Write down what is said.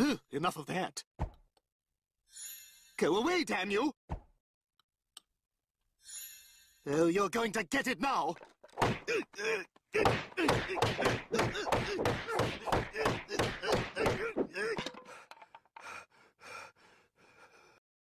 Ugh, enough of that. Go away, damn you! Oh, you're going to get it now!